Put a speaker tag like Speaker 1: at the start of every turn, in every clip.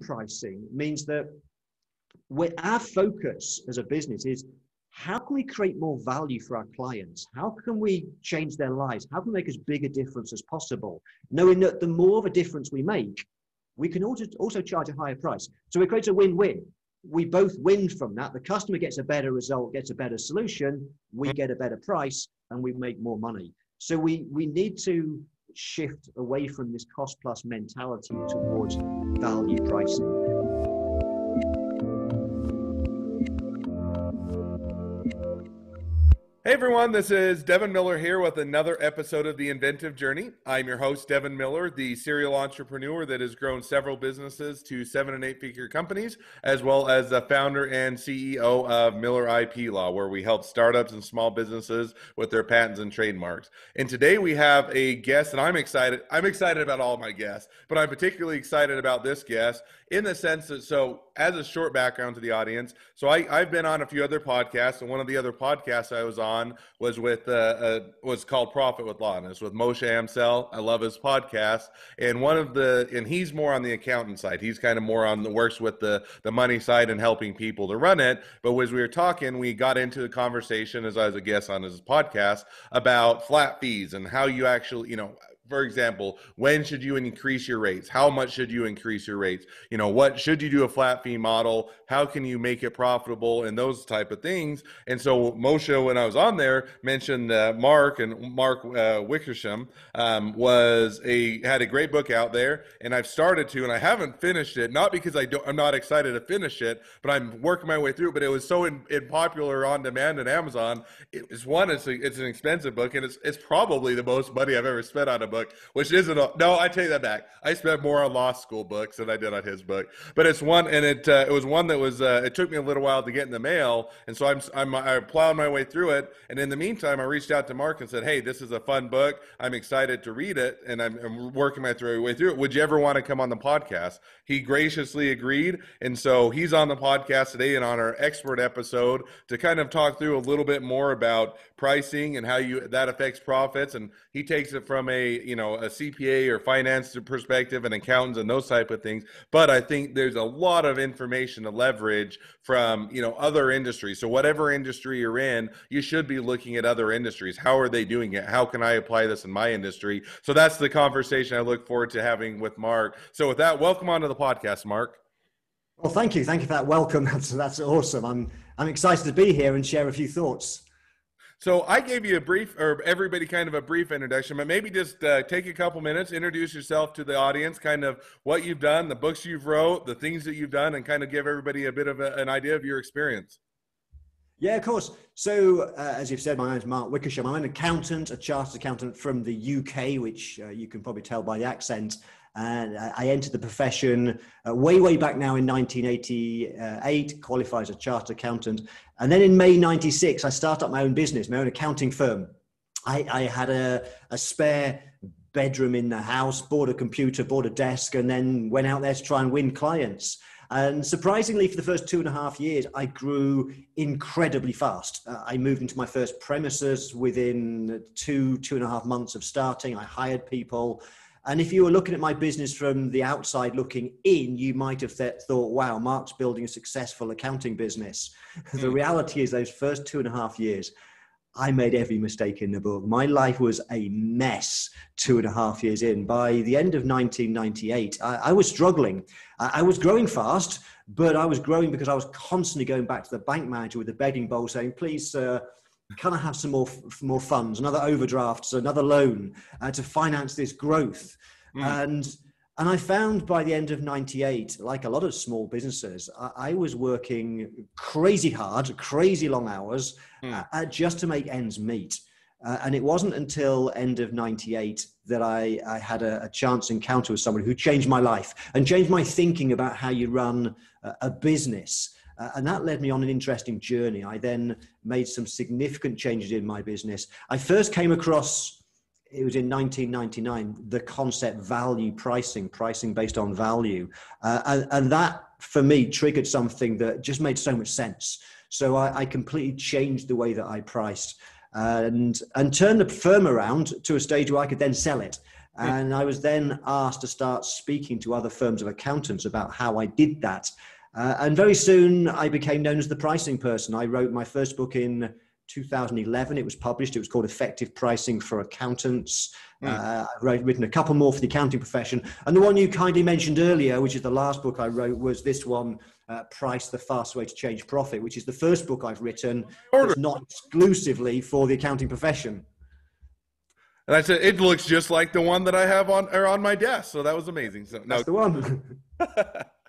Speaker 1: pricing means that our focus as a business is how can we create more value for our clients? How can we change their lives? How can we make as big a difference as possible? Knowing that the more of a difference we make, we can also, also charge a higher price. So it creates a win-win. We both win from that. The customer gets a better result, gets a better solution, we get a better price, and we make more money. So we, we need to shift away from this cost plus mentality towards value pricing.
Speaker 2: Hey everyone, this is Devin Miller here with another episode of The Inventive Journey. I'm your host, Devin Miller, the serial entrepreneur that has grown several businesses to seven and eight figure companies, as well as the founder and CEO of Miller IP Law, where we help startups and small businesses with their patents and trademarks. And today we have a guest, and I'm excited. I'm excited about all my guests, but I'm particularly excited about this guest in the sense that, so as a short background to the audience, so I, I've been on a few other podcasts, and one of the other podcasts I was on on was with uh, uh, was called Profit with Law, and it's with Moshe Amsel. I love his podcast, and one of the and he's more on the accountant side. He's kind of more on the works with the the money side and helping people to run it. But as we were talking, we got into the conversation as I was a guest on his podcast about flat fees and how you actually you know for example, when should you increase your rates? How much should you increase your rates? You know, what should you do a flat fee model? How can you make it profitable and those type of things? And so Moshe, when I was on there, mentioned uh, Mark and Mark uh, Wickersham um, was a had a great book out there, and I've started to, and I haven't finished it, not because I don't, I'm not excited to finish it, but I'm working my way through. But it was so in, in popular on demand at Amazon. It's one, it's a, it's an expensive book, and it's it's probably the most money I've ever spent on a book book, which isn't a, no. I take that back. I spent more on law school books than I did on his book, but it's one, and it uh, it was one that was. Uh, it took me a little while to get in the mail, and so I'm I'm I plowed my way through it. And in the meantime, I reached out to Mark and said, "Hey, this is a fun book. I'm excited to read it, and I'm, I'm working my way through it. Would you ever want to come on the podcast?" He graciously agreed, and so he's on the podcast today and on our expert episode to kind of talk through a little bit more about pricing and how you that affects profits. And he takes it from a you know a CPA or finance perspective and accountants and those type of things. But I think there's a lot of information to leverage from you know other industries. So whatever industry you're in, you should be looking at other industries. How are they doing it? How can I apply this in my industry? So that's the conversation I look forward to having with Mark. So with that, welcome onto the podcast, Mark.
Speaker 1: Well, thank you. Thank you for that welcome. That's, that's awesome. I'm, I'm excited to be here and share a few thoughts.
Speaker 2: So I gave you a brief, or everybody kind of a brief introduction, but maybe just uh, take a couple minutes, introduce yourself to the audience, kind of what you've done, the books you've wrote, the things that you've done, and kind of give everybody a bit of a, an idea of your experience.
Speaker 1: Yeah, of course. So, uh, as you've said, my name is Mark Wickersham. I'm an accountant, a chartered accountant from the UK, which uh, you can probably tell by the accent. And I entered the profession uh, way, way back now in 1988, qualified as a chartered accountant. And then in May 96, I started up my own business, my own accounting firm. I, I had a, a spare bedroom in the house, bought a computer, bought a desk, and then went out there to try and win clients. And surprisingly, for the first two and a half years, I grew incredibly fast. Uh, I moved into my first premises within two, two and a half months of starting. I hired people. And if you were looking at my business from the outside looking in, you might have th- thought, wow, Mark's building a successful accounting business. the hmm. reality is, those first two and a half years, I made every mistake in the book. My life was a mess two and a half years in. By the end of 1998, I, I was struggling. I, I, was growing fast, but I was growing because I was constantly going back to the bank manager with the begging bowl saying, please, sir, can I have some more more funds, another overdraft, so another loan uh, to finance this growth? Mm. And and I found by the end of '98, like a lot of small businesses, I, I was working crazy hard, crazy long hours, mm. uh, just to make ends meet. Uh, and it wasn't until end of 98 that I, I had a, a, chance encounter with someone who changed my life and changed my thinking about how you run a, a business. Uh, and that led me on an interesting journey. I then made some significant changes in my business. I first came across, it was in 1999, the concept value pricing, pricing based on value. Uh, and, and, that for me triggered something that just made so much sense. So I, I completely changed the way that I priced and, and turned the firm around to a stage where I could then sell it. And I was then asked to start speaking to other firms of accountants about how I did that. Uh, and very soon I became known as the pricing person. I wrote my first book in 2011. It was published. It was called Effective Pricing for Accountants. Mm. Uh, I've written a couple more for the accounting profession. And the one you kindly mentioned earlier, which is the last book I wrote, was this one, uh, Price the Fast Way to Change Profit, which is the first book I've written that's not exclusively for the accounting profession.
Speaker 2: And I said, it looks just like the one that I have on or on my desk. So that was amazing. So
Speaker 1: that's the one.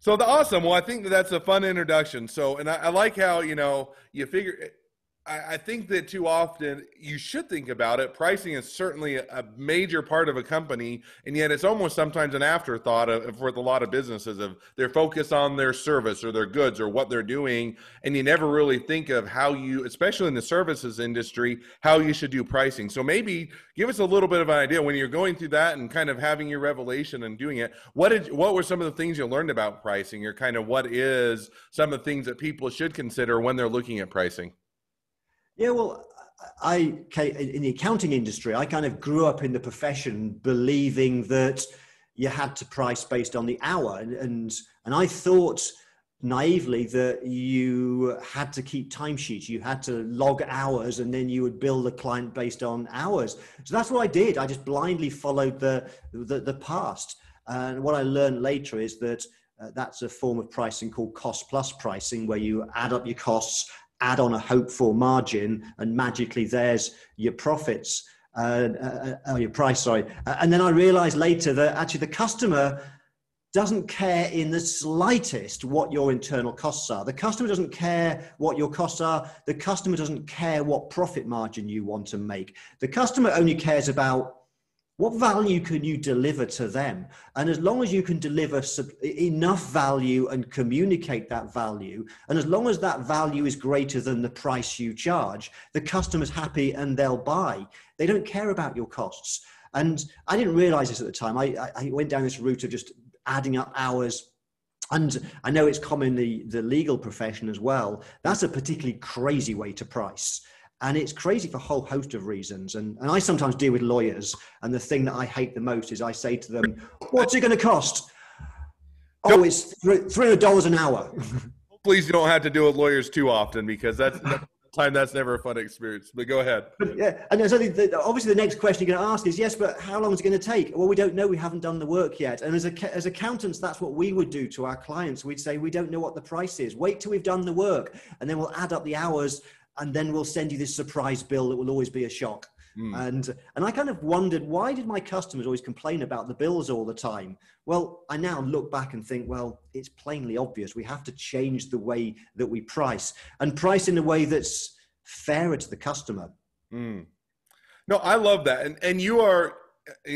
Speaker 2: So the awesome. Well, I think that that's a fun introduction. So, and I, I like how you know you figure I, I think that too often you should think about it. Pricing is certainly a, major part of a company, and yet it's almost sometimes an afterthought for a lot of businesses of their focus on their service or their goods or what they're doing, and you never really think of how you, especially in the services industry, how you should do pricing. So maybe give us a little bit of an idea when you're going through that and kind of having your revelation and doing it. What did what were some of the things you learned about pricing, or kind of what is some of the things that people should consider when they're looking at pricing?
Speaker 1: Yeah, well, I in the accounting industry, I kind of grew up in the profession believing that you had to price based on the hour, and and, and I thought naively that you had to keep timesheets, you had to log hours, and then you would bill the client based on hours. So that's what I did. I just blindly followed the the, the past, and what I learned later is that. Uh, that's a form of pricing called cost plus pricing, where you add up your costs add on a hopeful margin, and magically there's your profits, uh, uh, uh, your price, sorry. Uh, and then I realized later that actually the customer doesn't care in the slightest what your internal costs are. The customer doesn't care what your costs are. The customer doesn't care what profit margin you want to make. The customer only cares about what value can you deliver to them? And as long as you can deliver sub- enough value and communicate that value, and as long as that value is greater than the price you charge, the customer's happy and they'll buy. They don't care about your costs. And I didn't realize this at the time. I, I went down this route of just adding up hours and I know it's common in the, the legal profession as well. That's a particularly crazy way to price. And it's crazy for a whole host of reasons. And, and I sometimes deal with lawyers, and the thing that I hate the most is I say to them, What's it going to cost? Oh, it's $300 an hour.
Speaker 2: Please you don't have to deal with lawyers too often because that's, that's time that's never a fun experience. But go ahead.
Speaker 1: Yeah, and so the, the, obviously the next question you're going to ask is yes, but how long is it going to take? Well, we don't know. We haven't done the work yet. And as a, as accountants, that's what we would do to our clients. We'd say we don't know what the price is. Wait till we've done the work, and then we'll add up the hours and then we'll send you this surprise bill that will always be a shock. Mm. And and I kind of wondered why did my customers always complain about the bills all the time? Well, I now look back and think, well, it's plainly obvious. We have to change the way that we price and price in a way that's fairer to the customer.
Speaker 2: Mm. No, I love that. And and you are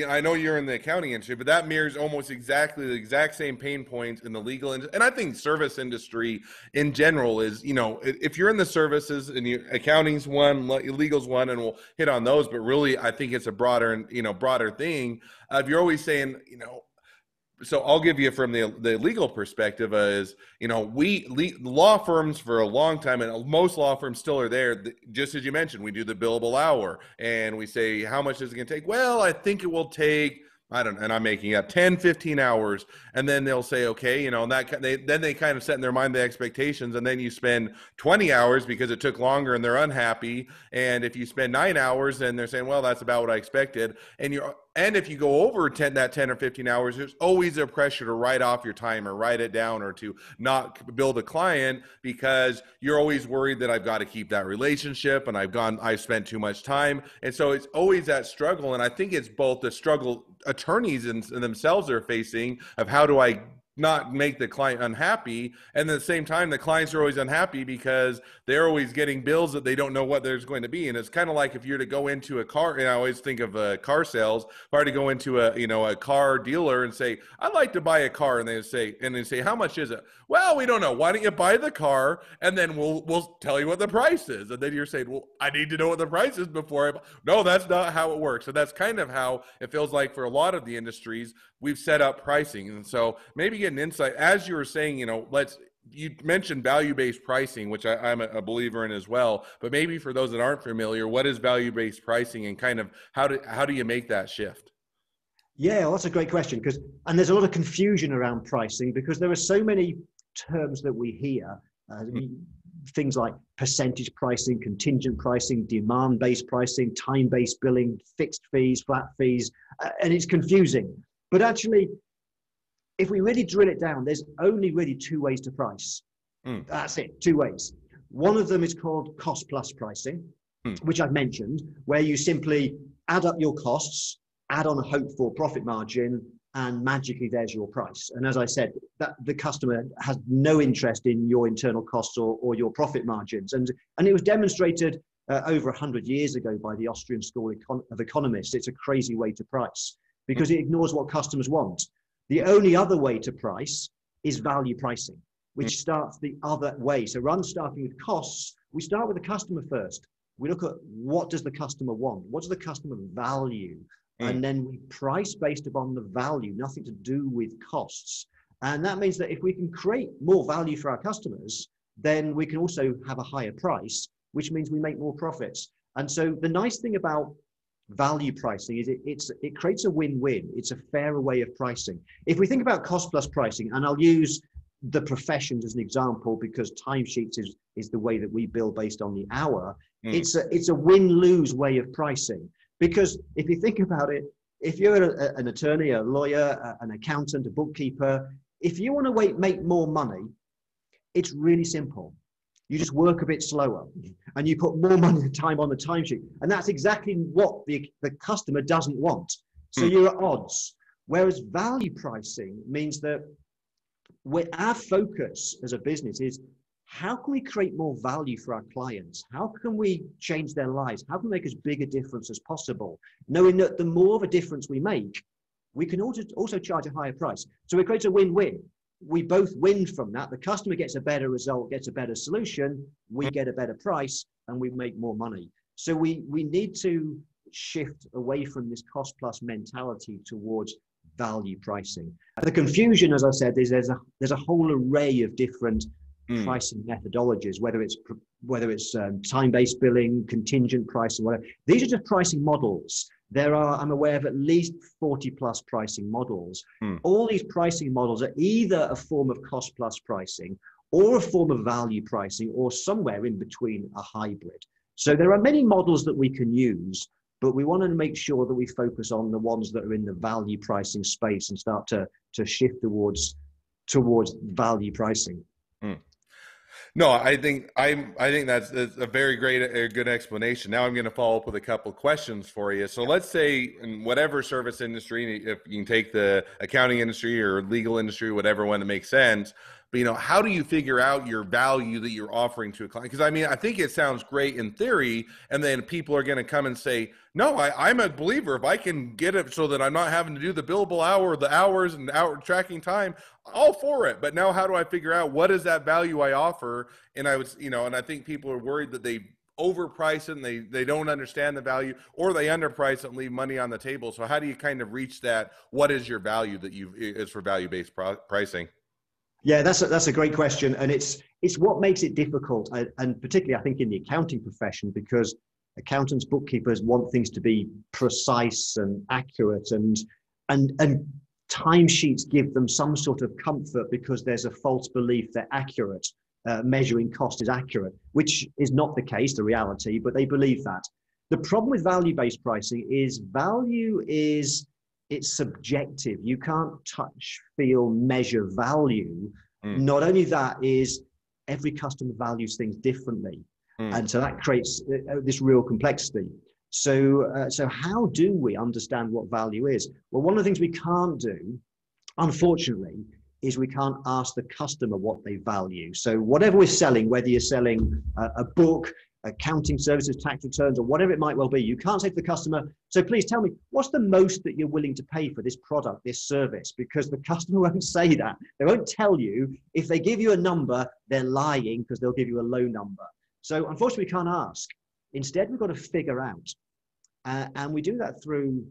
Speaker 2: I know you're in the accounting industry, but that mirrors almost exactly the exact same pain points in the legal industry. And I think service industry in general is, you know, if you're in the services and you, accounting's one, legal's one, and we'll hit on those. But really, I think it's a broader, and you know, broader thing. Uh, if you're always saying, you know, so I'll give you from the the legal perspective is you know we le- law firms for a long time and most law firms still are there just as you mentioned we do the billable hour and we say how much is it going to take? Well I think it will take I don't know, and I'm making up 10 15 hours and then they'll say okay you know and that they then they kind of set in their mind the expectations and then you spend 20 hours because it took longer and they're unhappy and if you spend 9 hours then they're saying well that's about what I expected and you're and if you go over 10, that 10 or 15 hours, there's always a pressure to write off your time or write it down or to not build a client because you're always worried that I've got to keep that relationship and I've gone, I've spent too much time. And so it's always that struggle. And I think it's both the struggle attorneys in themselves are facing of how do I not make the client unhappy and at the same time the clients are always unhappy because they're always getting bills that they don't know what there's going to be and it's kind of like if you're to go into a car and i always think of uh, car sales if i were to go into a you know a car dealer and say i'd like to buy a car and they say and they say how much is it? Well we don't know. Why don't you buy the car and then we'll we'll tell you what the price is and then you're saying well i need to know what the price is before i no that's not how it works so that's kind of how it feels like for a lot of the industries we've set up pricing and so maybe get an insight as you were saying you know let's you mentioned value-based pricing, which I, am a believer in as well. But maybe for those that aren't familiar, what is value-based pricing, and kind of how do how do you make that shift?
Speaker 1: Yeah, well, that's a great question because and there's a lot of confusion around pricing because there are so many terms that we hear. Uh, mm. Things like percentage pricing, contingent pricing, demand based pricing, time based billing, fixed fees, flat fees, uh, and it's confusing. But actually, if we really drill it down, there's only really two ways to price. Mm. That's it, two ways. One of them is called cost plus pricing, mm. which I've mentioned, where you simply add up your costs, add on a hoped for profit margin, and magically there's your price. And as I said, that the customer has no interest in your internal costs or, or your profit margins. And, and it was demonstrated uh, over 100 years ago by the Austrian School of Economists. It's a crazy way to price because it ignores what customers want. The only other way to price is value pricing, which starts the other way. So rather than starting with costs, we start with the customer first. We look at what does the customer want? What does the customer value? Mm. And then we price based upon the value, nothing to do with costs. And that means that if we can create more value for our customers, then we can also have a higher price, which means we make more profits. And so the nice thing about value pricing is it, it's, it creates a win-win. It's a fairer way of pricing. If we think about cost plus pricing, and I'll use the professions as an example because timesheets is, is the way that we bill based on the hour. Mm. It's a, it's a win-lose way of pricing because if you think about it, if you're a, an attorney, a lawyer, an accountant, a bookkeeper, if you want to wait, make more money, it's really simple you just work a bit slower and you put more money and time on the timesheet. And that's exactly what the, the customer doesn't want. So mm. you're at odds. Whereas value pricing means that our focus as a business is how can we create more value for our clients? How can we change their lives? How can we make as big a difference as possible? Knowing that the more of a difference we make, we can also, also charge a higher price. So it creates a win-win we both win from that. The customer gets a better result, gets a better solution, we get a better price, and we make more money. So we, we need to shift away from this cost plus mentality towards value pricing. The confusion, as I said, is there's a there's a whole array of different mm. pricing methodologies, whether it's whether it's um, time-based billing, contingent pricing, whatever. These are just pricing models. There are, I'm aware of at least 40 plus pricing models. Mm. All these pricing models are either a form of cost plus pricing or a form of value pricing or somewhere in between a hybrid. So there are many models that we can use, but we want to make sure that we focus on the ones that are in the value pricing space and start to, to shift towards towards value pricing. Mm.
Speaker 2: No, I think I'm. I think that's, that's a very great, a good explanation. Now I'm going to follow up with a couple questions for you. So let's say in whatever service industry, if you can take the accounting industry or legal industry, whatever one that makes sense, but you know how do you figure out your value that you're offering to a client? Because i mean i think it sounds great in theory and then people are going to come and say no I, i'm a believer. If i can get it so that i'm not having to do the billable hour the hours and hour tracking time all for it. But now how do i figure out what is that value i offer? And i was you know and i think people are worried that they overprice it and they they don't understand the value or they underprice it and leave money on the table. So how do you kind of reach that what is your value that you is for value based pricing
Speaker 1: yeah, that's a, that's a great question, and it's it's what makes it difficult, and particularly I think in the accounting profession because accountants, bookkeepers want things to be precise and accurate, and and and timesheets give them some sort of comfort because there's a false belief they're accurate, uh, measuring cost is accurate, which is not the case, the reality, but they believe that. The problem with value-based pricing is value is it's subjective. You can't touch, feel, measure value. Mm. Not only that is every customer values things differently, mm. and so that creates uh, uh, this real complexity. So, uh, so how do we understand what value is? Well, one of the things we can't do, unfortunately, is we can't ask the customer what they value. So, whatever we're selling, whether you're selling a, a book, accounting services, tax returns, or whatever it might well be. You can't say to the customer, so please tell me, what's the most that you're willing to pay for this product, this service? Because the customer won't say that. They won't tell you. If they give you a number, they're lying because they'll give you a low number. So unfortunately, we can't ask. Instead, we've got to figure out. Uh, and we do that through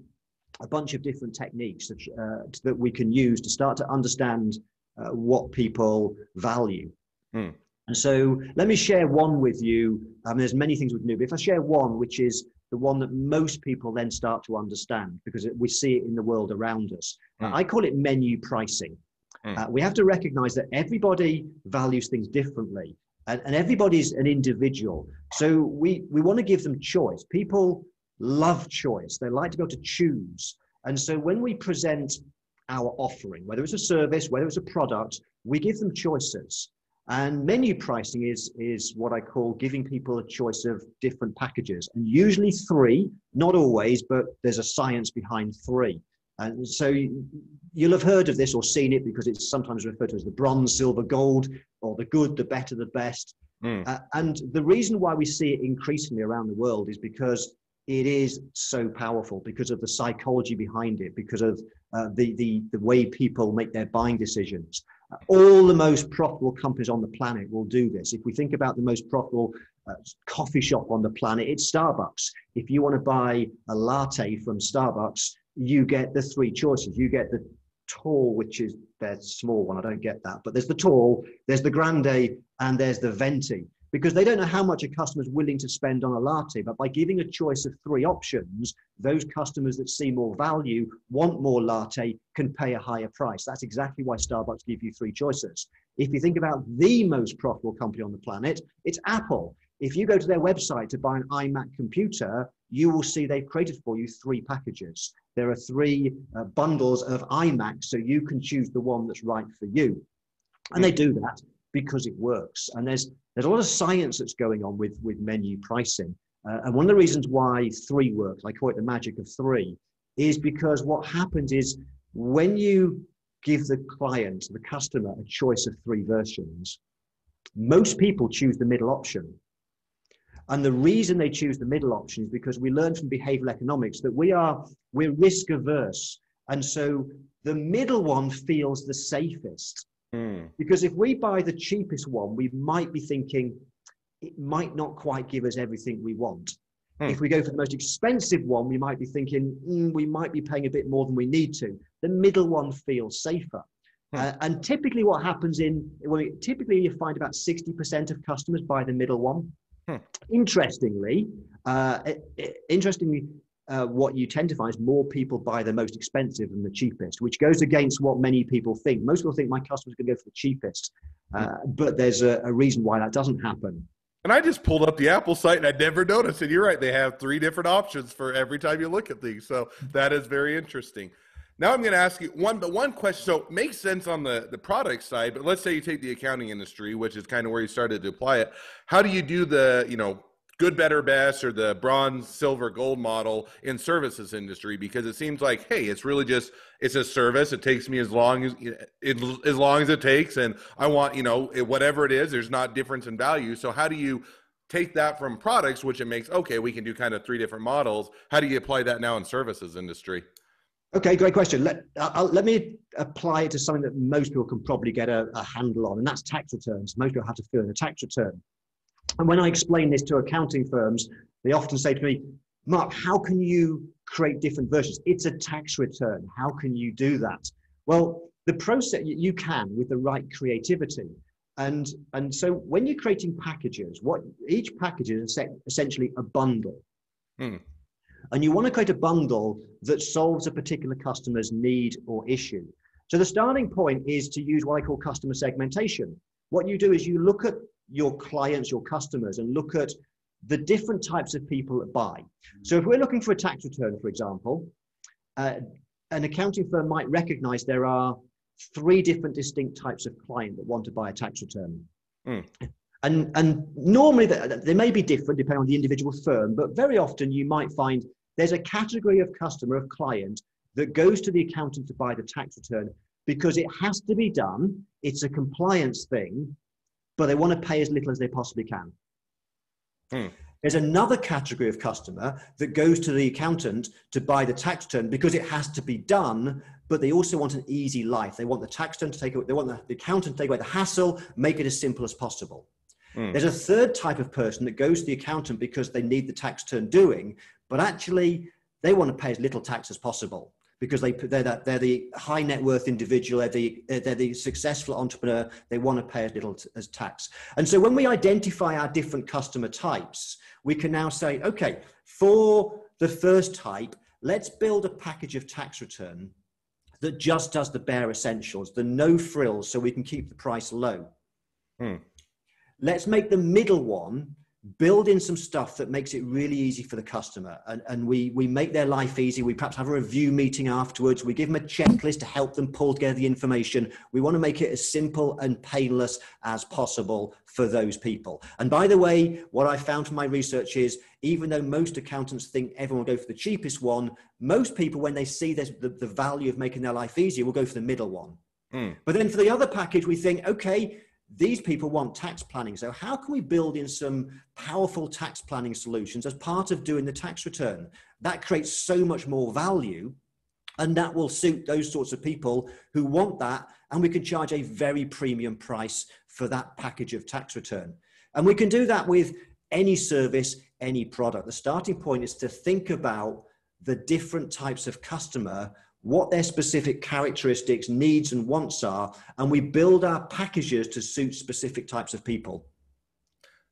Speaker 1: a bunch of different techniques that, uh, that we can use to start to understand uh, what people value. Mm. And so let me share one with you. I mean, there's many things we can do, but if I share one, which is the one that most people then start to understand because we see it in the world around us. Mm. I call it menu pricing. Mm. Uh, we have to recognize that everybody values things differently and, and everybody's an individual. So we, we want to give them choice. People love choice, they like to be able to choose. And so when we present our offering, whether it's a service, whether it's a product, we give them choices. And menu pricing is, is what I call giving people a choice of different packages, and usually three, not always, but there's a science behind three. And so you'll have heard of this or seen it because it's sometimes referred to as the bronze, silver, gold, or the good, the better, the best. Mm. Uh, and the reason why we see it increasingly around the world is because it is so powerful because of the psychology behind it, because of uh, the, the, the way people make their buying decisions. All the most profitable companies on the planet will do this. If we think about the most profitable uh, coffee shop on the planet, it's Starbucks. If you want to buy a latte from Starbucks, you get the three choices. You get the tall, which is their small one. I don't get that, but there's the tall, there's the grande, and there's the venti. Because they don't know how much a customer is willing to spend on a latte, but by giving a choice of three options, those customers that see more value, want more latte, can pay a higher price. That's exactly why Starbucks give you three choices. If you think about the most profitable company on the planet, it's Apple. If you go to their website to buy an iMac computer, you will see they've created for you three packages. There are three uh, bundles of iMacs, so you can choose the one that's right for you. And they do that because it works. And there's there's a lot of science that's going on with with menu pricing. Uh, and one of the reasons why three works, I call it the magic of three, is because what happens is when you give the client, the customer, a choice of three versions, most people choose the middle option and the reason they choose the middle option is because we learn from behavioral economics that we are we're risk averse. And so the middle one feels the safest. Mm. Because if we buy the cheapest one, we might be thinking it might not quite give us everything we want. Mm. If we go for the most expensive one, we might be thinking mm, we might be paying a bit more than we need to. The middle one feels safer. Hmm. Uh, and typically, what happens in well, typically you find about 60% of customers buy the middle one. Hmm. Interestingly, uh, interestingly, uh, what you tend to find is more people buy the most expensive than the cheapest, which goes against what many people think. Most people think my customer's going to go for the cheapest, uh, but there's a, a, reason why that doesn't happen.
Speaker 2: And I just pulled up the Apple site and I never noticed. And you're right; they have three different options for every time you look at these. So that is very interesting. Now I'm going to ask you one, but one question. So makes sense on the the product side, but let's say you take the accounting industry, which is kind of where you started to apply it. How do you do the you know good, better, best, or the bronze, silver, gold model in services industry? Because it seems like hey, it's really just it's a service. It takes me as long as it, as long as it takes, and I want you know whatever it is. There's not difference in value. So how do you take that from products, which it makes okay, we can do kind of three different models. How do you apply that now in services industry?
Speaker 1: Okay, great question. Let, let me apply it to something that most people can probably get a, a, handle on, and that's tax returns. Most people have to fill in a tax return. And when I explain this to accounting firms, they often say to me, Mark, how can you create different versions? It's a tax return. How can you do that? Well, the process you can with the right creativity. And, and so when you're creating packages, what each package is essentially a bundle. Hmm and you want to create a bundle that solves a particular customer's need or issue. So the starting point is to use what I call customer segmentation. What you do is you look at your clients, your customers, and look at the different types of people that buy. So if we're looking for a tax return, for example, uh, an accounting firm might recognize there are three different distinct types of client that want to buy a tax return. Mm. And, and normally they may be different depending on the individual firm, but very often you might find there's a category of customer, of client, that goes to the accountant to buy the tax return because it has to be done. It's a compliance thing, but they want to pay as little as they possibly can. Hmm. There's another category of customer that goes to the accountant to buy the tax return because it has to be done, but they also want an easy life. They want the tax return to take away, they want the, accountant to take away the hassle, make it as simple as possible. Mm. There's a third type of person that goes to the accountant because they need the tax return doing, but actually they want to pay as little tax as possible. Because they they're that they're the high net worth individual they're the they're the successful entrepreneur they want to pay as little as tax and so when we identify our different customer types we can now say okay for the first type let's build a package of tax return that just does the bare essentials the no frills so we can keep the price low hmm. let's make the middle one build in some stuff that makes it really easy for the customer. And, and we we make their life easy. We perhaps have a review meeting afterwards. We give them a checklist to help them pull together the information. We want to make it as simple and painless as possible for those people. And by the way what i found from my research is even though most accountants think everyone will go for the cheapest one most people when they see the, the value of making their life easier will go for the middle one. Mm. but then for the other package we think okay these people want tax planning. So, how can we build in some powerful tax planning solutions as part of doing the tax return? That creates so much more value, and that will suit those sorts of people who want that. And we can charge a very premium price for that package of tax return. And we can do that with any service, any product. The starting point is to think about the different types of customer what their specific characteristics, needs, and wants are, and we build our packages to suit specific types of people.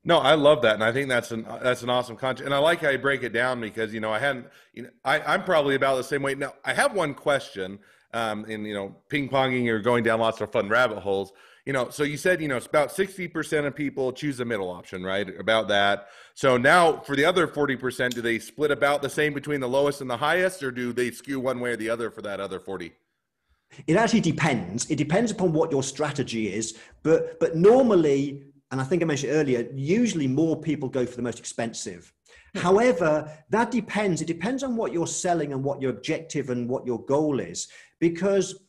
Speaker 2: No, I love that, and I think that's an that's an awesome concept. And I like how you break it down because you know I hadn't, you know, I, I'm probably about the same way. Now I have one question, um, in you know ping ponging or going down lots of fun rabbit holes you know, so you said, you know, it's about 60% of people choose the middle option, right? About that. So now for the other 40%, do they split about the same between the lowest and the highest, or do they skew one way or the other for that other 40?
Speaker 1: It actually depends. It depends upon what your strategy is. But but normally, and I think I mentioned earlier, usually more people go for the most expensive. Hmm. However, that depends. It depends on what you're selling and what your objective and what your goal is. Because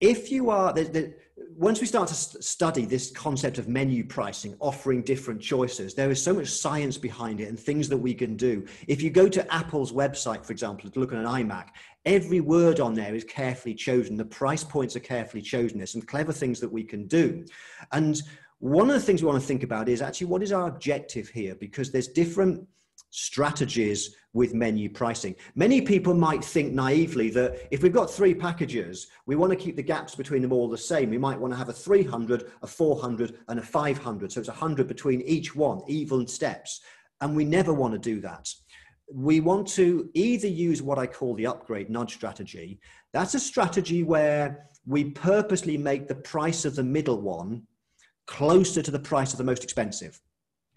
Speaker 1: if you are, the, the, once we start to st- study this concept of menu pricing, offering different choices, there is so much science behind it and things that we can do. If you go to Apple's website, for example, to look at an iMac, every word on there is carefully chosen. The price points are carefully chosen. There's some clever things that we can do. And one of the things we want to think about is actually what is our objective here? Because there's different strategies with menu pricing. Many people might think naively that if we've got three packages, we want to keep the gaps between them all the same. We might want to have a 300, a 400, and a 500. So it's 100 between each one, even steps. And we never want to do that. We want to either use what I call the upgrade nudge strategy. That's a strategy where we purposely make the price of the middle one closer to the price of the most expensive.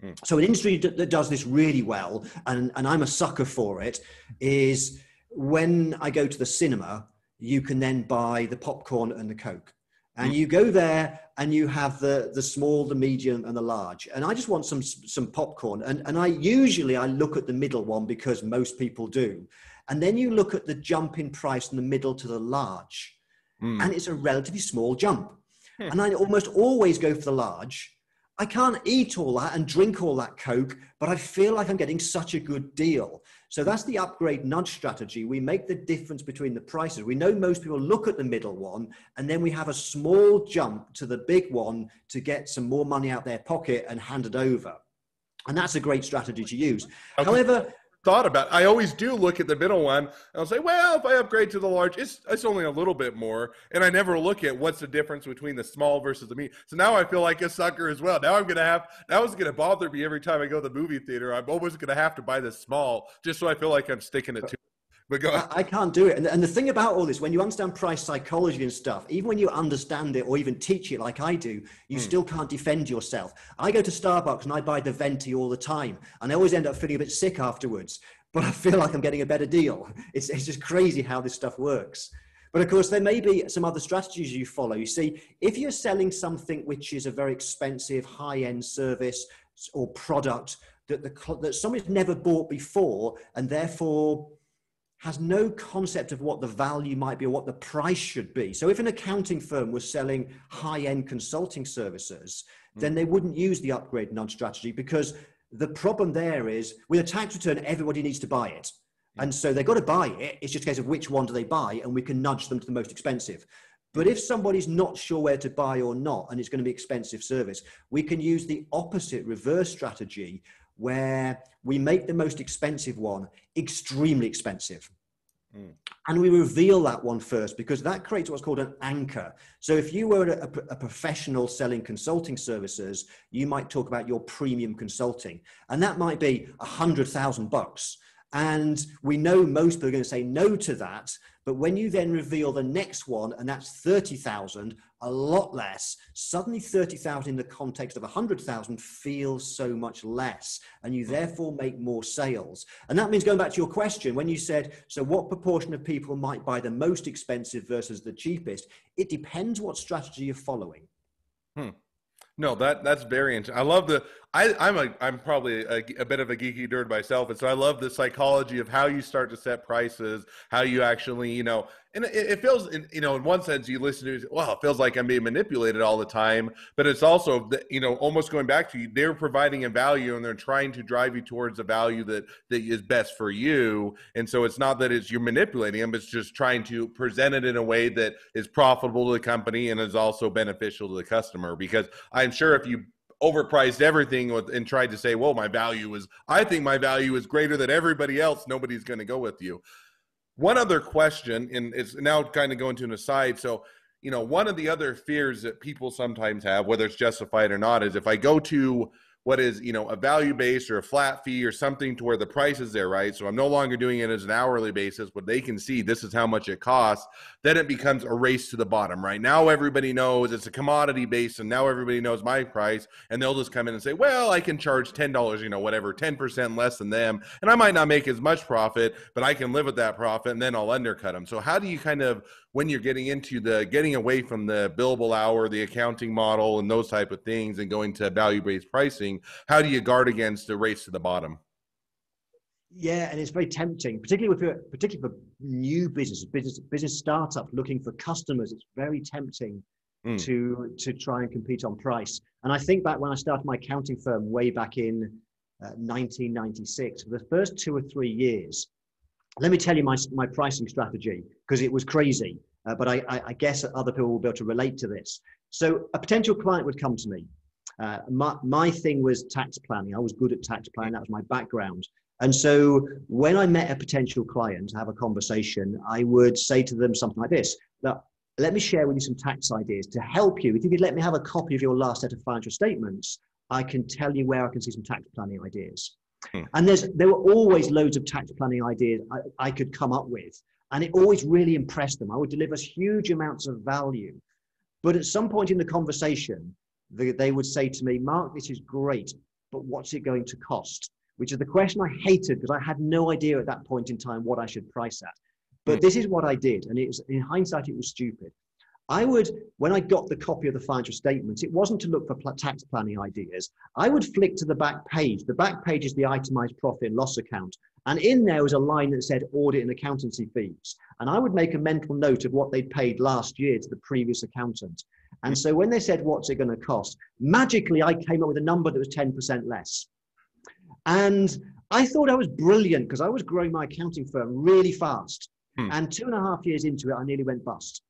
Speaker 1: Mm. So an industry that does this really well, and, and I'm a sucker for it, is when I go to the cinema, you can then buy the popcorn and the Coke. And mm. you go there and you have the, the small, the medium, and the large. And I just want some some popcorn. And, and I usually I look at the middle one because most people do. And then you look at the jump in price from the middle to the large. Mm. And it's a relatively small jump. Hmm. And I almost always go for the large I can't eat all that and drink all that Coke, but I feel like I'm getting such a good deal. So that's the upgrade nudge strategy. We make the difference between the prices. We know most people look at the middle one, and then we have a small jump to the big one to get some more money out their pocket and hand it over. And that's a great strategy to use. Okay. However,
Speaker 2: thought about. I always do look at the middle one. And I'll say, well, if I upgrade to the large, it's it's only a little bit more, and I never look at what's the difference between the small versus the medium. So now I feel like a sucker as well. Now I'm gonna have now it's gonna bother me every time I go to the movie theater. I'm always gonna have to buy the small just so I feel like I'm sticking it to uh,
Speaker 1: but go I, I, can't do it. And, and the thing about all this, when you understand price psychology and stuff, even when you understand it or even teach it like I do, you mm. still can't defend yourself. I go to Starbucks and I buy the venti all the time, and I always end up feeling a bit sick afterwards. But I feel like I'm getting a better deal. It's, it's just crazy how this stuff works. But of course, there may be some other strategies you follow. You see, if you're selling something which is a very expensive, high end service or product that, the, that somebody's never bought before and therefore has no concept of what the value might be or what the price should be. So if an accounting firm was selling high-end consulting services, mm. then they wouldn't use the upgrade nudge strategy because the problem there is with a tax return, everybody needs to buy it. And so they've got to buy it. It's just a case of which one do they buy, and we can nudge them to the most expensive. But if somebody's not sure where to buy or not, and it's going to be expensive service, we can use the opposite reverse strategy where we make the most expensive one extremely expensive. Mm. And we reveal that one first because that creates what's called an anchor. So if you were a, a, professional selling consulting services, you might talk about your premium consulting, and that might be a hundred thousand bucks. And we know most people are going to say no to that. But when you then reveal the next one, and that's 30,000, a lot less, suddenly 30,000 in the context of 100,000 feels so much less. And you therefore make more sales. And that means going back to your question, when you said, so what proportion of people might buy the most expensive versus the cheapest? It depends what strategy you're following.
Speaker 2: Hmm. No, that that's very interesting. I love the. I, I'm a I'm probably a, a, bit of a geeky nerd myself, and so I love the psychology of how you start to set prices, how you actually you know and it, it feels you know in one sense you listen to well it feels like i'm being manipulated all the time but it's also you know almost going back to you they're providing a value and they're trying to drive you towards a value that that is best for you and so it's not that it's you're manipulating them it's just trying to present it in a way that is profitable to the company and is also beneficial to the customer because i'm sure if you overpriced everything with, and tried to say, well, my value is, I think my value is greater than everybody else. Nobody's going to go with you. One other question, and it's now kind of going to an aside. So, you know, one of the other fears that people sometimes have, whether it's justified or not, is if I go to what is you know a value base or a flat fee or something to where the price is there right? So i'm no longer doing it as an hourly basis but they can see this is how much it costs. Then it becomes a race to the bottom right? Now everybody knows it's a commodity base and now everybody knows my price and they'll just come in and say well i can charge $10 you know whatever 10% less than them and i might not make as much profit but i can live with that profit and then i'll undercut them so how do you kind of when you're getting into the getting away from the billable hour, the accounting model, and those type of things, and going to value based pricing, how do you guard against the race to the bottom?
Speaker 1: Yeah, and it's very tempting, particularly with particularly for new business, business business startup looking for customers. It's very tempting mm. to to try and compete on price. And I think back when I started my accounting firm way back in uh, 1996, for the first two or three years, let me tell you my, my pricing strategy because it was crazy, uh, but I, I, I, guess other people will be able to relate to this. So a potential client would come to me. Uh, my, my thing was tax planning. I was good at tax planning. That was my background. And so when I met a potential client to have a conversation, I would say to them something like this, let me share with you some tax ideas to help you. If you could let me have a copy of your last set of financial statements, I can tell you where I can see some tax planning ideas. Hmm. And there's there were always loads of tax planning ideas I, I could come up with. And it always really impressed them. I would deliver huge amounts of value. But at some point in the conversation, they, they would say to me, Mark, this is great, but what's it going to cost? Which is the question I hated because I had no idea at that point in time what I should price at. But hmm. this is what I did. And it was, in hindsight, it was stupid. I would, when I got the copy of the financial statements, it wasn't to look for tax planning ideas. I would flick to the back page. The back page is the itemized profit and loss account. And in there was a line that said audit and accountancy fees. And I would make a mental note of what they'd paid last year to the previous accountant. And so when they said, what's it going to cost? Magically, I came up with a number that was 10% less. And I thought I was brilliant because I was growing my accounting firm really fast. Hmm. And two and a half years into it, I nearly went bust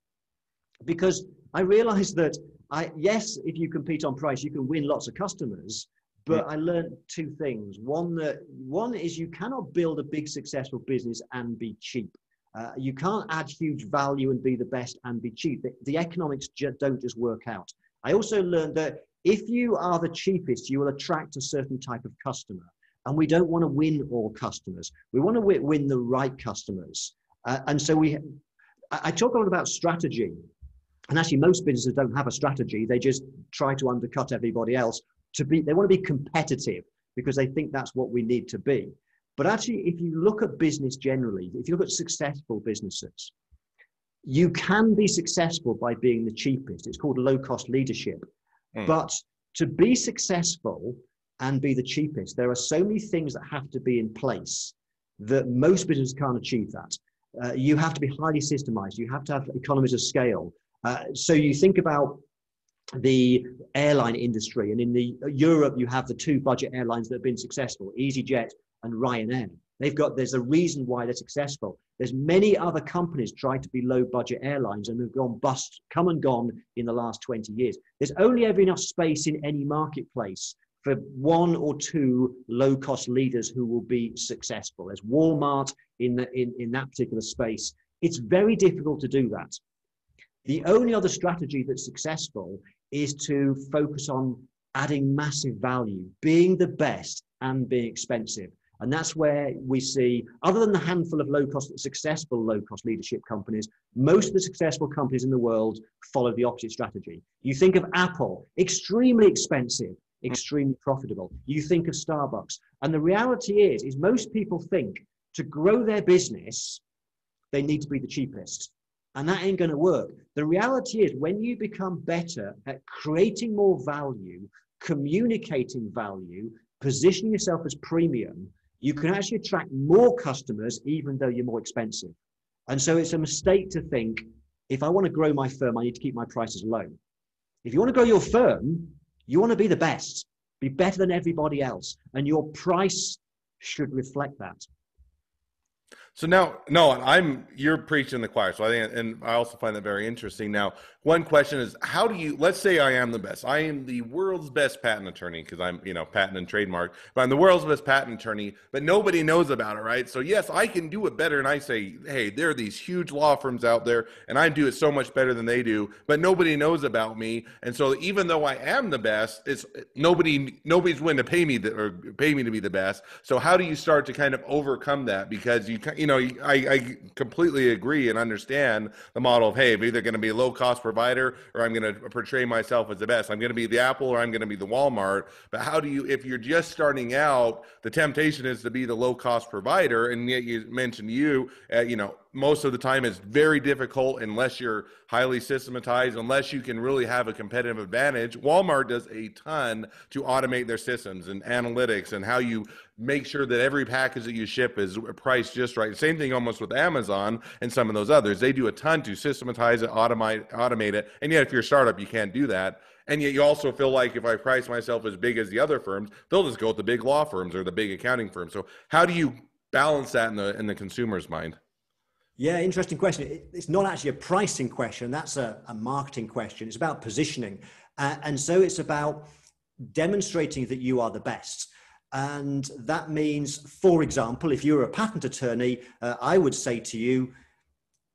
Speaker 1: because I realized that I, yes, if you compete on price, you can win lots of customers. But I learned two things. One that one is you cannot build a big successful business and be cheap. Uh, you can't add huge value and be the best and be cheap. The, the economics ju- don't just work out. I also learned that if you are the cheapest, you will attract a certain type of customer. And we don't want to win all customers. We want to win the right customers. Uh, and so we, I, I talk a lot about strategy and actually, most businesses don't have a strategy. They just try to undercut everybody else to be, they want to be competitive because they think that's what we need to be. But actually, if you look at business generally, if you look at successful businesses, you can be successful by being the cheapest. It's called low cost leadership. Mm. But to be successful and be the cheapest, there are so many things that have to be in place that most businesses can't achieve that. Uh, you have to be highly systemized. You have to have economies of scale. Uh, so you think about the airline industry, and in the uh, Europe, you have the two budget airlines that have been successful: EasyJet and Ryanair. They've got there's a reason why they're successful. There's many other companies trying to be low budget airlines and have gone bust, come and gone in the last 20 years. There's only ever enough space in any marketplace for one or two low cost leaders who will be successful. There's Walmart in, the, in, in that particular space. It's very difficult to do that. The only other strategy that's successful is to focus on adding massive value, being the best and being expensive. And that's where we see, other than the handful of low cost, successful low cost leadership companies, most of the successful companies in the world follow the opposite strategy. You think of Apple, extremely expensive, extremely profitable. You think of Starbucks. And the reality is, is most people think to grow their business, they need to be the cheapest. And that ain't going to work. The reality is, when you become better at creating more value, communicating value, positioning yourself as premium, you can actually attract more customers even though you're more expensive. And so it's a mistake to think if I want to grow my firm, I need to keep my prices low. If you want to grow your firm, you want to be the best, be better than everybody else, and your price should reflect that.
Speaker 2: So now, no, I'm you're preaching the choir. So I think, and I also find that very interesting. Now, one question is, how do you? Let's say I am the best. I am the world's best patent attorney because I'm, you know, patent and trademark. But I'm the world's best patent attorney, but nobody knows about it, right? So yes, I can do it better. And I say, hey, there are these huge law firms out there, and I do it so much better than they do, but nobody knows about me. And so even though I am the best, it's nobody, nobody's willing to pay me the, or pay me to be the best. So how do you start to kind of overcome that? Because you, you know, I, I completely agree and understand the model of hey, I'm either going to be a low cost provider or I'm going to portray myself as the best. I'm going to be the Apple or I'm going to be the Walmart. But how do you, if you're just starting out, the temptation is to be the low cost provider, and yet you mentioned you, uh, you know, most of the time it's very difficult unless you're highly systematized, unless you can really have a competitive advantage. Walmart does a ton to automate their systems and analytics and how you make sure that every package that you ship is priced just right. Same thing almost with Amazon and some of those others. They do a ton to systematize it, automate, automate it. And yet, if you're a startup, you can't do that. And yet, you also feel like if I price myself as big as the other firms, they'll just go with the big law firms or the big accounting firms. So, how do you balance that in the in the consumer's mind?
Speaker 1: Yeah, interesting question. It's not actually a pricing question. That's a, a marketing question. It's about positioning. Uh, and so it's about demonstrating that you are the best. And that means, for example, if you're a patent attorney, uh, I would say to you,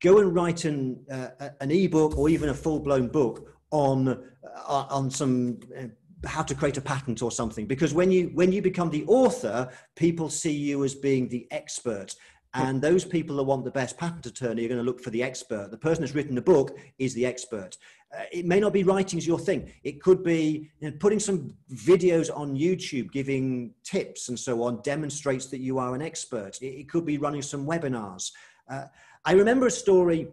Speaker 1: go and write an, uh, an ebook or even a full blown book on, uh, on some uh, how to create a patent or something because when you when you become the author people see you as being the expert and those people that want the best patent attorney are going to look for the expert. The person that's written the book is the expert. Uh, it may not be writing as your thing. It could be you know, putting some videos on YouTube giving tips and so on demonstrates that you are an expert. It, it could be running some webinars. Uh, I remember a story,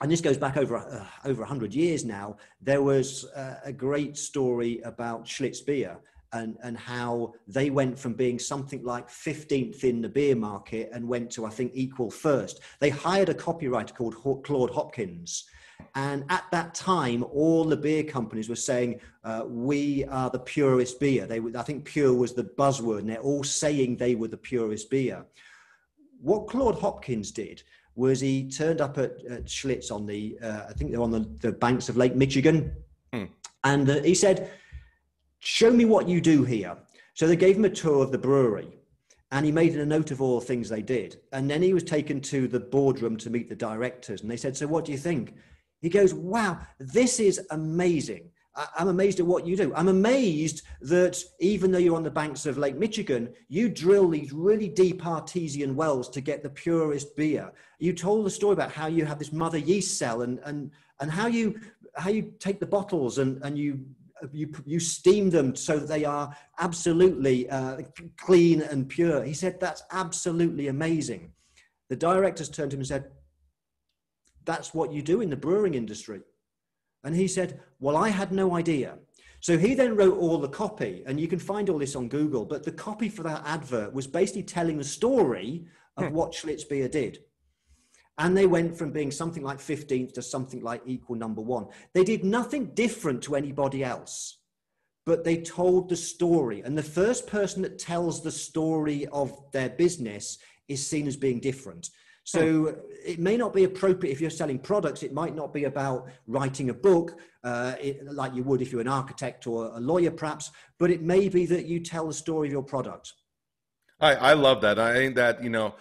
Speaker 1: and this goes back over uh, over 100 years now. There was uh, a great story about Schlitz beer and, and how they went from being something like 15th in the beer market and went to, I think, equal first. They hired a copywriter called Claude Hopkins. And at that time, all the beer companies were saying, uh, we are the purest beer. They, I think pure was the buzzword, and they're all saying they were the purest beer. What Claude Hopkins did was he turned up at, at Schlitz on the, uh, I think they're on the, the banks of Lake Michigan. Hmm. And uh, he said, show me what you do here. So they gave him a tour of the brewery and he made a note of all the things they did. And then he was taken to the boardroom to meet the directors. And they said, So what do you think? He goes, Wow, this is amazing. I'm amazed at what you do. I'm amazed that even though you're on the banks of Lake Michigan, you drill these really deep artesian wells to get the purest beer. You told the story about how you have this mother yeast cell and, and, and how you how you take the bottles and, and you you, you steam them so they are absolutely uh, clean and pure. He said, That's absolutely amazing. The directors turned to him and said, That's what you do in the brewing industry. And he said, Well, I had no idea. So he then wrote all the copy, and you can find all this on Google. But the copy for that advert was basically telling the story of hmm. what Schlitz beer did. And they went from being something like 15th to something like equal number one. They did nothing different to anybody else, but they told the story. And the first person that tells the story of their business is seen as being different. So it may not be appropriate if you're selling products. It might not be about writing a book uh, it, like you would if you're an architect or a lawyer, perhaps, but it may be that you tell the story of your product.
Speaker 2: I, I love that. I think that, you know,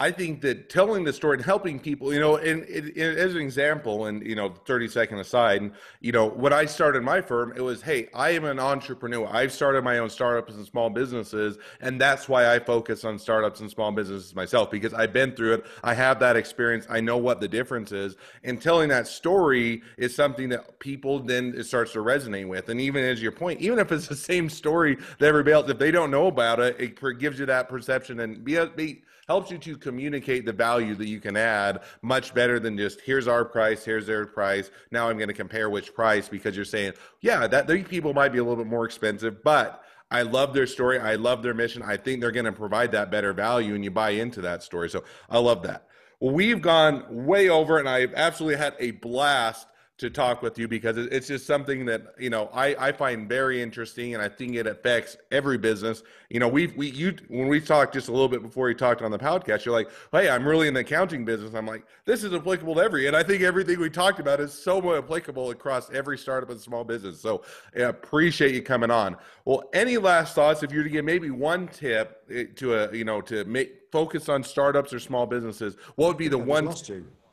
Speaker 2: I think that telling the story and helping people, you know, and, and, and, as an example, and you know, thirty second aside, and you know, when I started my firm, it was, hey, I am an entrepreneur. I've started my own startups and small businesses, and that's why I focus on startups and small businesses myself because I've been through it. I have that experience. I know what the difference is, and telling that story is something that people then it starts to resonate with. And even as your point, even if it's the same story that everybody else, if they don't know about it, it gives you that perception and be, be helps you to communicate the value that you can add much better than just here's our price, here's their price. Now I'm going to compare which price because you're saying, yeah, that these people might be a little bit more expensive, but I love their story. I love their mission. I think they're going to provide that better value, and you buy into that story. So I love that. Well, we've gone way over, and I've absolutely had a blast to talk with you because it's just something that you know I, I find very interesting and I think it affects every business. You know, we've we you when we talked just a little bit before you talked on the podcast, you're like, hey, I'm really in the accounting business. I'm like, this is applicable to every, and I think everything we talked about is so applicable across every startup and small business. So I appreciate you coming on. Well, any last thoughts? If you were to give maybe one tip eh, to a you know to make focus on startups or small businesses, what would be the one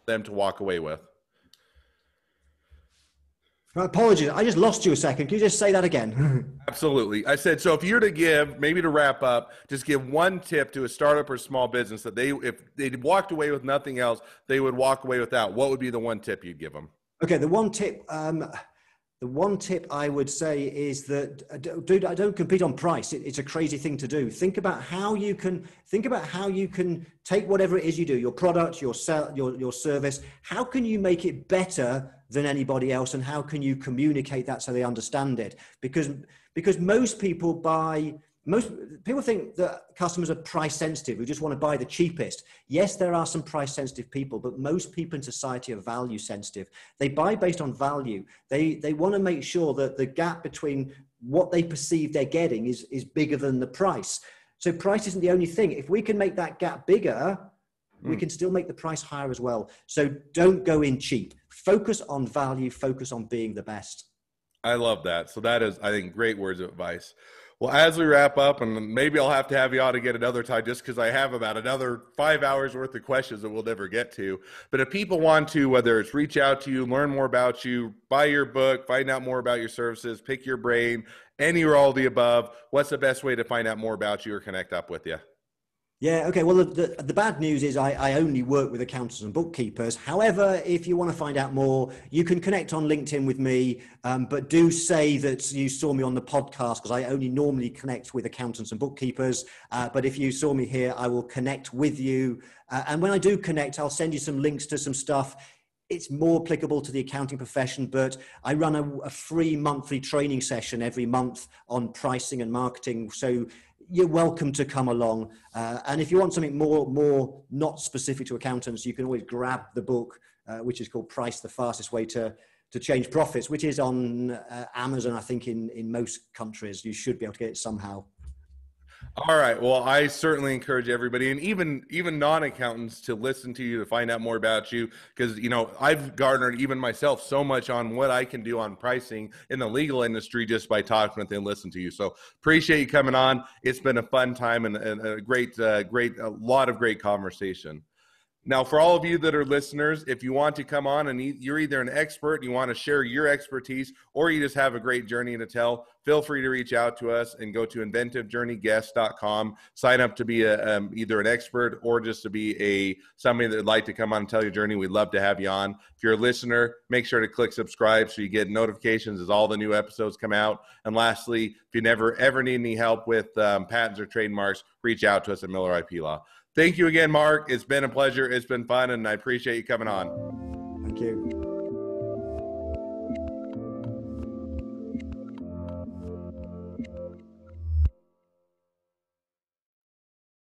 Speaker 2: them to walk away with?
Speaker 1: Apologies, I just lost you a second. Can you just say that again?
Speaker 2: Absolutely. I said so. If you're to give, maybe to wrap up, just give one tip to a startup or small business that they, if they walked away with nothing else, they would walk away without. What would be the one tip you'd give them?
Speaker 1: Okay, the one tip. Um, the one tip I would say is that, uh, dude, I don't compete on price. It, it's a crazy thing to do. Think about how you can think about how you can take whatever it is you do, your product, your sell, your your service. How can you make it better than anybody else, and how can you communicate that so they understand it? Because because most people buy most people think that customers are price sensitive. We just want to buy the cheapest. Yes, there are some price sensitive people, but most people in society are value sensitive. They buy based on value. They they want to make sure that the gap between what they perceive they're getting is is bigger than the price. So price isn't the only thing. If we can make that gap bigger, mm. we hmm. can still make the price higher as well. So don't go in cheap. Focus on value. Focus on being the best.
Speaker 2: I love that. So that is, I think, great words of advice. Well, as we wrap up, and maybe I'll have to have you on again another time just because I have about another five hours worth of questions that we'll never get to. But if people want to, whether it's reach out to you, learn more about you, buy your book, find out more about your services, pick your brain, any or all the above, what's the best way to find out more about you or connect up with you?
Speaker 1: Yeah, okay. Well, the, the, the, bad news is I, I only work with accountants and bookkeepers. However, if you want to find out more, you can connect on LinkedIn with me. Um, but do say that you saw me on the podcast because I only normally connect with accountants and bookkeepers. Uh, but if you saw me here, I will connect with you. Uh, and when I do connect, I'll send you some links to some stuff it's more applicable to the accounting profession, but I run a, a, free monthly training session every month on pricing and marketing. So you're welcome to come along. Uh, and if you want something more, more not specific to accountants, you can always grab the book, uh, which is called Price the Fastest Way to, to Change Profits, which is on uh, Amazon, I think, in, in most countries. You should be able to get it somehow.
Speaker 2: All right. Well, I certainly encourage everybody, and even even non-accountants, to listen to you to find out more about you, because you know I've garnered even myself so much on what I can do on pricing in the legal industry just by talking with and listening to you. So appreciate you coming on. It's been a fun time and, and a great, uh, great, a lot of great conversation. Now, for all of you that are listeners, if you want to come on and you're either an expert, you want to share your expertise, or you just have a great journey to tell, feel free to reach out to us and go to inventivejourneyguest.com. Sign up to be a, um, either an expert or just to be a somebody that would like to come on and tell your journey. We'd love to have you on. If you're a listener, make sure to click subscribe so you get notifications as all the new episodes come out. And lastly, if you never ever need any help with um, patents or trademarks, reach out to us at Miller IP Law. Thank you again, Mark. It's been a pleasure. It's been fun, and I appreciate you coming on.
Speaker 1: Thank you.